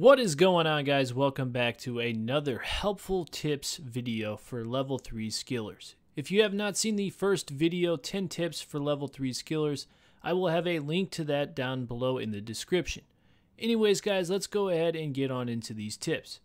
What is going on guys? Welcome back to another helpful tips video for level 3 skillers. If you have not seen the first video 10 tips for level 3 skillers, I will have a link to that down below in the description. Anyways guys, let's go ahead and get on into these tips.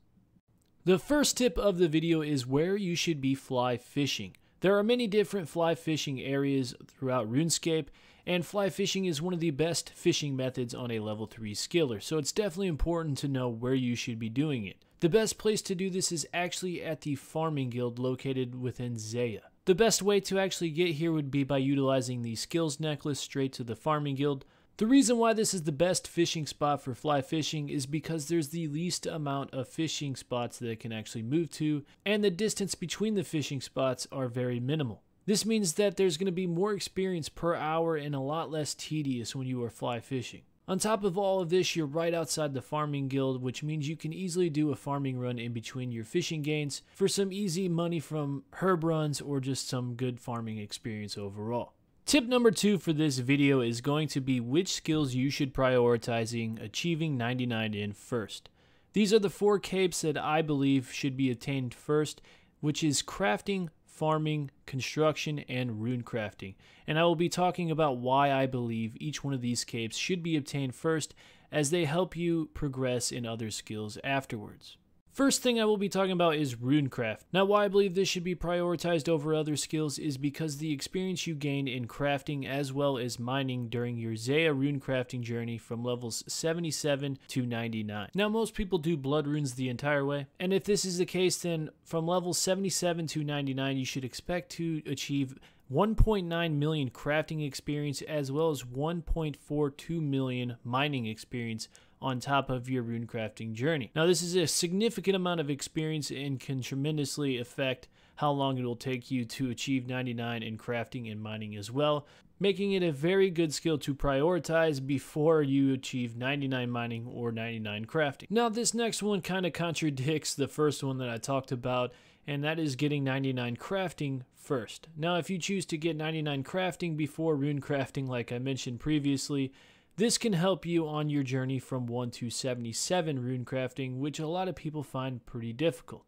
The first tip of the video is where you should be fly fishing. There are many different fly fishing areas throughout RuneScape, and fly fishing is one of the best fishing methods on a level 3 skiller, so it's definitely important to know where you should be doing it. The best place to do this is actually at the farming guild located within Zeah. The best way to actually get here would be by utilizing the skills necklace straight to the farming guild. The reason why this is the best fishing spot for fly fishing is because there's the least amount of fishing spots that it can actually move to, and the distance between the fishing spots are very minimal. This means that there's going to be more experience per hour and a lot less tedious when you are fly fishing. On top of all of this, you're right outside the farming guild, which means you can easily do a farming run in between your fishing gains for some easy money from herb runs or just some good farming experience overall. Tip number two for this video is going to be which skills you should prioritizing achieving 99 in first. These are the four capes that I believe should be attained first, which is crafting, farming, construction, and rune crafting. And I will be talking about why I believe each one of these capes should be obtained first as they help you progress in other skills afterwards. First thing I will be talking about is runecraft. Now why I believe this should be prioritized over other skills is because the experience you gain in crafting as well as mining during your Zeah runecrafting journey from levels 77 to 99. Now most people do blood runes the entire way, and if this is the case then from level 77 to 99 you should expect to achieve 1.9 million crafting experience as well as 1.42 million mining experience on top of your rune crafting journey. Now, this is a significant amount of experience and can tremendously affect how long it will take you to achieve 99 in crafting and mining as well, making it a very good skill to prioritize before you achieve 99 mining or 99 crafting. Now, this next one kind of contradicts the first one that I talked about, and that is getting 99 crafting first. Now, if you choose to get 99 crafting before rune crafting, like I mentioned previously, this can help you on your journey from 1 to 77 rune crafting, which a lot of people find pretty difficult.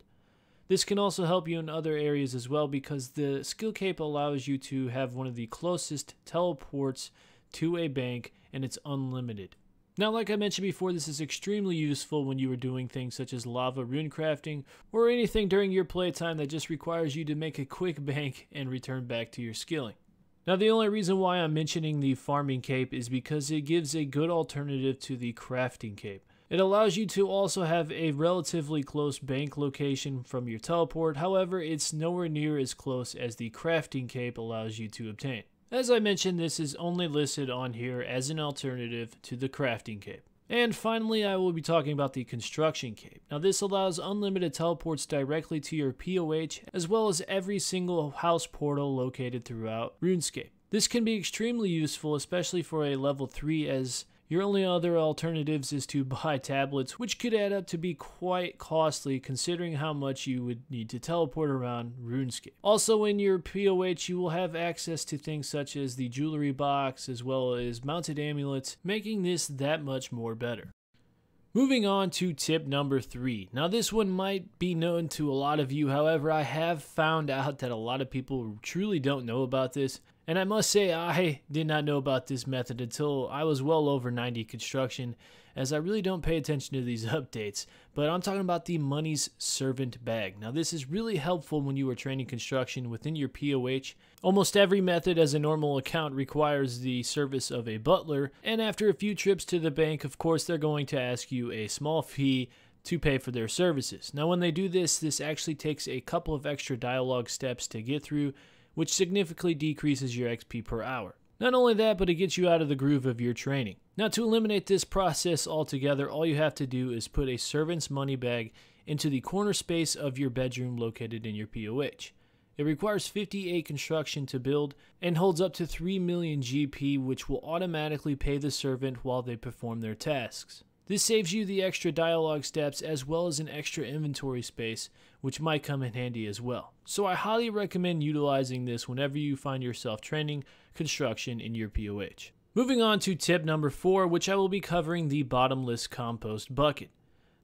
This can also help you in other areas as well because the skill cape allows you to have one of the closest teleports to a bank and it's unlimited. Now, like I mentioned before, this is extremely useful when you are doing things such as lava rune crafting or anything during your playtime that just requires you to make a quick bank and return back to your skilling. Now the only reason why I'm mentioning the farming cape is because it gives a good alternative to the crafting cape. It allows you to also have a relatively close bank location from your teleport, however it's nowhere near as close as the crafting cape allows you to obtain. As I mentioned, this is only listed on here as an alternative to the crafting cape. And finally, I will be talking about the Construction Cape. Now this allows unlimited teleports directly to your POH, as well as every single house portal located throughout RuneScape. This can be extremely useful, especially for a level 3 as your only other alternatives is to buy tablets, which could add up to be quite costly considering how much you would need to teleport around RuneScape. Also in your POH you will have access to things such as the jewelry box as well as mounted amulets, making this that much more better. Moving on to tip number three. Now, this one might be known to a lot of you, however, I have found out that a lot of people truly don't know about this. And I must say, I did not know about this method until I was well over 90 construction, as I really don't pay attention to these updates. But I'm talking about the Money's Servant Bag. Now, this is really helpful when you are training construction within your POH. Almost every method as a normal account requires the service of a butler, and after a few trips to the bank, of course, they're going to ask you a small fee to pay for their services. Now, when they do this, this actually takes a couple of extra dialogue steps to get through which significantly decreases your XP per hour. Not only that, but it gets you out of the groove of your training. Now, to eliminate this process altogether, all you have to do is put a servant's money bag into the corner space of your bedroom located in your POH. It requires 58 construction to build and holds up to 3 million GP, which will automatically pay the servant while they perform their tasks. This saves you the extra dialogue steps as well as an extra inventory space, which might come in handy as well. So I highly recommend utilizing this whenever you find yourself training construction in your POH. Moving on to tip number four, which I will be covering the bottomless compost bucket.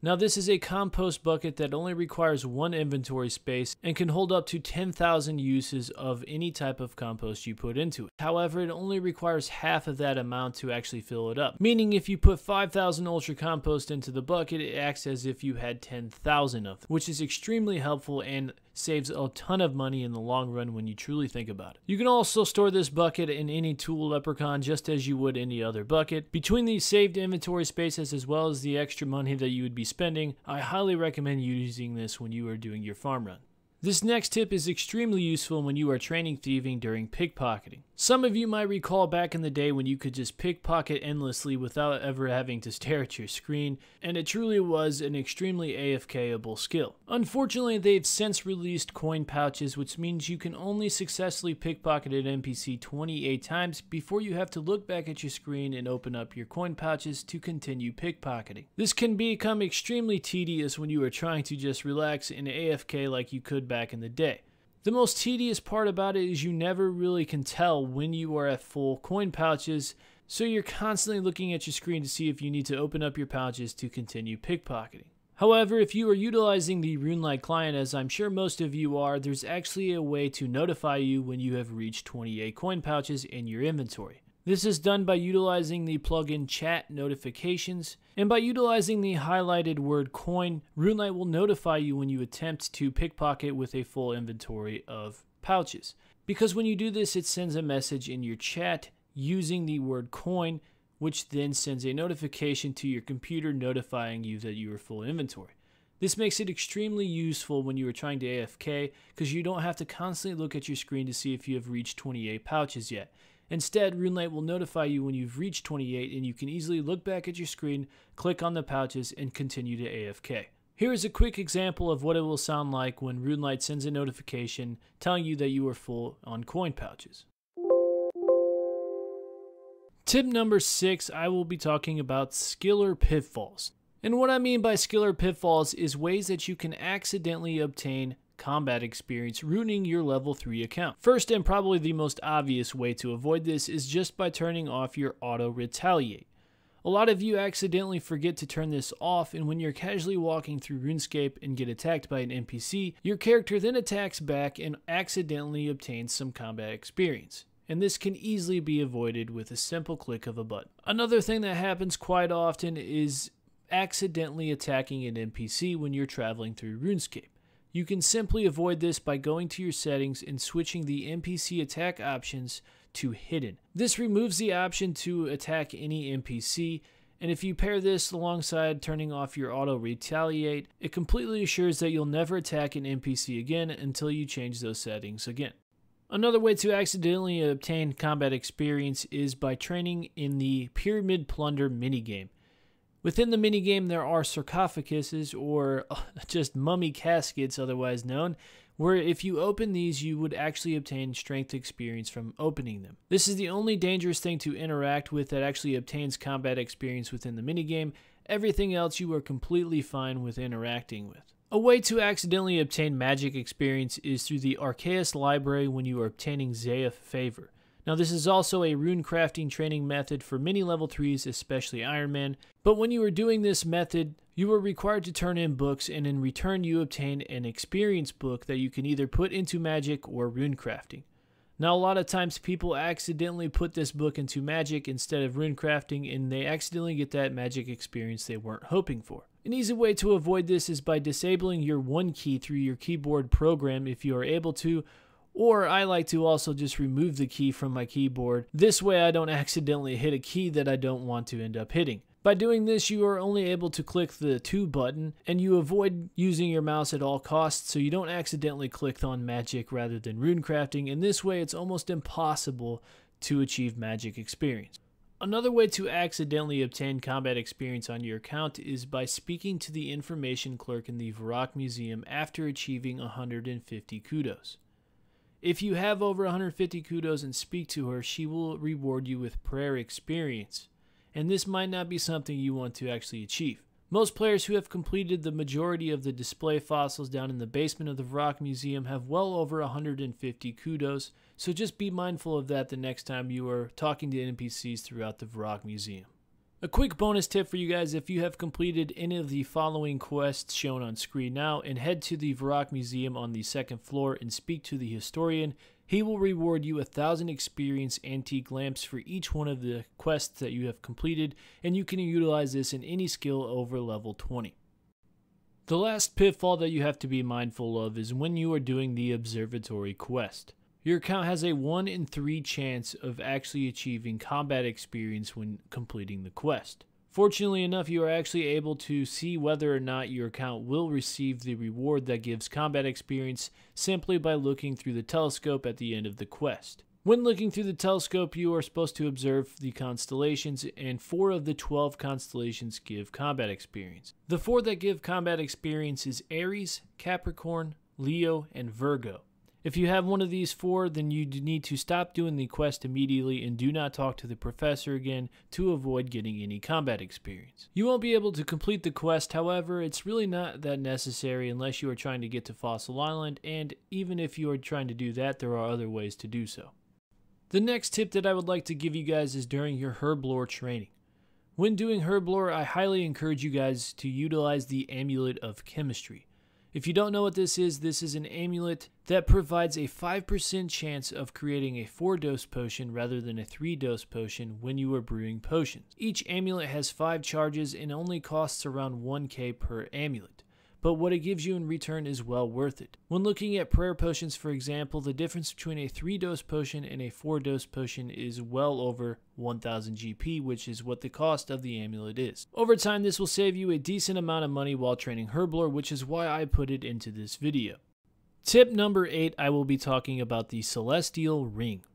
Now this is a compost bucket that only requires one inventory space and can hold up to 10,000 uses of any type of compost you put into it. However, it only requires half of that amount to actually fill it up. Meaning if you put 5,000 ultra compost into the bucket, it acts as if you had 10,000 of them, which is extremely helpful and saves a ton of money in the long run when you truly think about it. You can also store this bucket in any tool leprechaun just as you would any other bucket. Between these saved inventory spaces as well as the extra money that you would be spending, I highly recommend using this when you are doing your farm run. This next tip is extremely useful when you are training thieving during pickpocketing. Some of you might recall back in the day when you could just pickpocket endlessly without ever having to stare at your screen, and it truly was an extremely AFKable skill. Unfortunately, they've since released coin pouches, which means you can only successfully pickpocket an NPC 28 times before you have to look back at your screen and open up your coin pouches to continue pickpocketing. This can become extremely tedious when you are trying to just relax and AFK like you could back in the day. The most tedious part about it is you never really can tell when you are at full coin pouches, so you're constantly looking at your screen to see if you need to open up your pouches to continue pickpocketing. However, if you are utilizing the RuneLite client, as I'm sure most of you are, there's actually a way to notify you when you have reached 28 coin pouches in your inventory. This is done by utilizing the plugin chat notifications, and by utilizing the highlighted word coin, RuneLite will notify you when you attempt to pickpocket with a full inventory of pouches. Because when you do this, it sends a message in your chat using the word coin, which then sends a notification to your computer notifying you that you are full inventory. This makes it extremely useful when you are trying to AFK because you don't have to constantly look at your screen to see if you have reached 28 pouches yet. Instead, RuneLite will notify you when you've reached 28 and you can easily look back at your screen, click on the pouches, and continue to AFK. Here is a quick example of what it will sound like when RuneLite sends a notification telling you that you are full on coin pouches. Tip number six, I will be talking about skiller pitfalls. And what I mean by skiller pitfalls is ways that you can accidentally obtain combat experience ruining your level 3 account. First and probably the most obvious way to avoid this is just by turning off your auto retaliate. A lot of you accidentally forget to turn this off, and when you're casually walking through RuneScape and get attacked by an NPC, your character then attacks back and accidentally obtains some combat experience. And this can easily be avoided with a simple click of a button. Another thing that happens quite often is accidentally attacking an NPC when you're traveling through RuneScape. You can simply avoid this by going to your settings and switching the NPC attack options to hidden. This removes the option to attack any NPC, and if you pair this alongside turning off your auto retaliate, it completely assures that you'll never attack an NPC again until you change those settings again. Another way to accidentally obtain combat experience is by training in the Pyramid Plunder minigame. Within the minigame, there are sarcophaguses, or just mummy caskets, otherwise known, where if you open these, you would actually obtain strength experience from opening them. This is the only dangerous thing to interact with that actually obtains combat experience within the minigame. Everything else you are completely fine with interacting with. A way to accidentally obtain magic experience is through the Arceuus library when you are obtaining Zayef favor. Now this is also a rune crafting training method for many level 3s, especially Iron Man, but when you are doing this method, you are required to turn in books and in return you obtain an experience book that you can either put into magic or rune crafting. Now a lot of times people accidentally put this book into magic instead of rune crafting and they accidentally get that magic experience they weren't hoping for. An easy way to avoid this is by disabling your one key through your keyboard program if you are able to or I like to also just remove the key from my keyboard. This way I don't accidentally hit a key that I don't want to end up hitting. By doing this, you are only able to click the 2 button, and you avoid using your mouse at all costs so you don't accidentally click on magic rather than runecrafting, and this way it's almost impossible to achieve magic experience. Another way to accidentally obtain combat experience on your account is by speaking to the information clerk in the Varrock Museum after achieving 150 kudos. If you have over 150 kudos and speak to her, she will reward you with prayer experience. And this might not be something you want to actually achieve. Most players who have completed the majority of the display fossils down in the basement of the Varrock Museum have well over 150 kudos, so just be mindful of that the next time you are talking to NPCs throughout the Varrock Museum. A quick bonus tip for you guys if you have completed any of the following quests shown on screen now and head to the Varrock Museum on the second floor and speak to the historian, he will reward you a thousand experience antique lamps for each one of the quests that you have completed, and you can utilize this in any skill over level 20. The last pitfall that you have to be mindful of is when you are doing the observatory quest. Your account has a 1 in 3 chance of actually achieving combat experience when completing the quest. Fortunately enough, you are actually able to see whether or not your account will receive the reward that gives combat experience simply by looking through the telescope at the end of the quest. When looking through the telescope, you are supposed to observe the constellations, and four of the 12 constellations give combat experience. The four that give combat experience is Aries, Capricorn, Leo, and Virgo. If you have one of these four, then you need to stop doing the quest immediately and do not talk to the professor again to avoid getting any combat experience. You won't be able to complete the quest, however, it's really not that necessary unless you are trying to get to Fossil Island, and even if you are trying to do that, there are other ways to do so. The next tip that I would like to give you guys is during your herblore training. When doing herblore, I highly encourage you guys to utilize the Amulet of Chemistry. If you don't know what this is, this is an amulet that provides a 5% chance of creating a 4 dose potion rather than a 3 dose potion when you are brewing potions. Each amulet has 5 charges and only costs around 1k per amulet but what it gives you in return is well worth it. When looking at prayer potions, for example, the difference between a 3 dose potion and a 4 dose potion is well over 1000 GP, which is what the cost of the amulet is. Over time, this will save you a decent amount of money while training Herblore, which is why I put it into this video. Tip number 8, I will be talking about the Celestial Ring.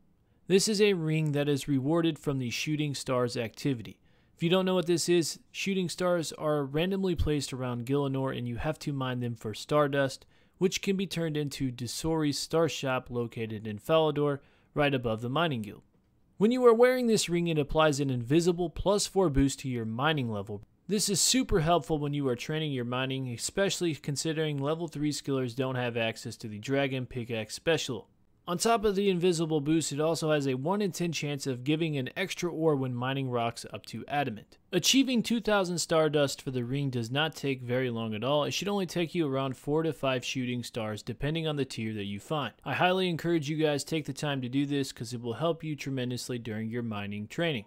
This is a ring that is rewarded from the Shooting Stars activity. If you don't know what this is, shooting stars are randomly placed around Gielinor and you have to mine them for stardust, which can be turned into Dusuri's star shop located in Falador, right above the mining guild. When you are wearing this ring, it applies an invisible plus 4 boost to your mining level. This is super helpful when you are training your mining, especially considering level 3 skillers don't have access to the Dragon Pickaxe Special. On top of the invisible boost, it also has a 1 in 10 chance of giving an extra ore when mining rocks up to adamant. Achieving 2000 stardust for the ring does not take very long at all. It should only take you around 4 to 5 shooting stars depending on the tier that you find. I highly encourage you guys take the time to do this because it will help you tremendously during your mining training.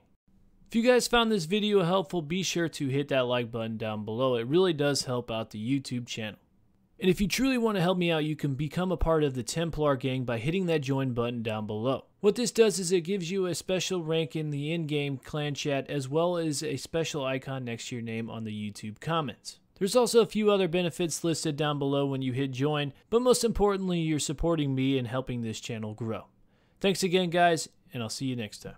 If you guys found this video helpful, be sure to hit that like button down below. It really does help out the YouTube channel. And if you truly want to help me out, you can become a part of the Templar gang by hitting that join button down below. What this does is it gives you a special rank in the in-game clan chat as well as a special icon next to your name on the YouTube comments. There's also a few other benefits listed down below when you hit join, but most importantly, you're supporting me and helping this channel grow. Thanks again, guys, and I'll see you next time.